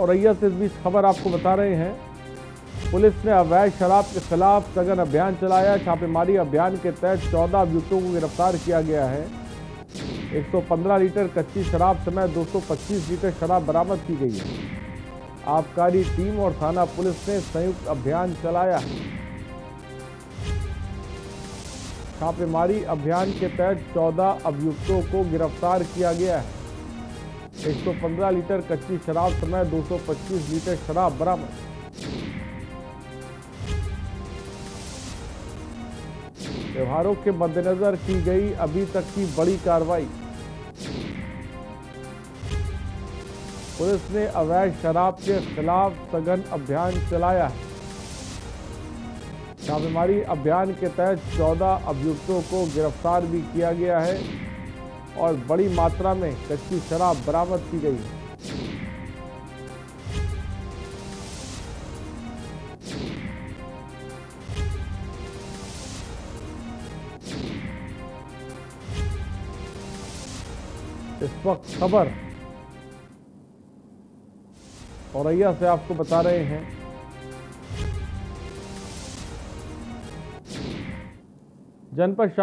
औरैया से इस बीच खबर आपको बता रहे हैं। पुलिस ने अवैध शराब के खिलाफ सघन अभियान चलाया। छापेमारी अभियान के तहत 14 अभियुक्तों को गिरफ़्तार किया गया है। 115 लीटर कच्ची शराब समेत 225 लीटर शराब बरामद की गई है। आबकारी टीम और थाना पुलिस ने संयुक्त अभियान चलाया है। छापेमारी अभियान के तहत 14 अभियुक्तों को गिरफ़्तार किया गया है। 115 लीटर कच्ची शराब समेत 225 लीटर शराब बरामद। त्योहारों के मद्देनजर की गई अभी तक की बड़ी कार्रवाई। पुलिस ने अवैध शराब के खिलाफ सघन अभियान चलाया है। छापेमारी अभियान के तहत 14 अभियुक्तों को गिरफ़्तार भी किया गया है। और बड़ी मात्रा में कच्ची शराब बरामद की गई। इस वक्त खबर औरैया से आपको बता रहे हैं। जनपद शाह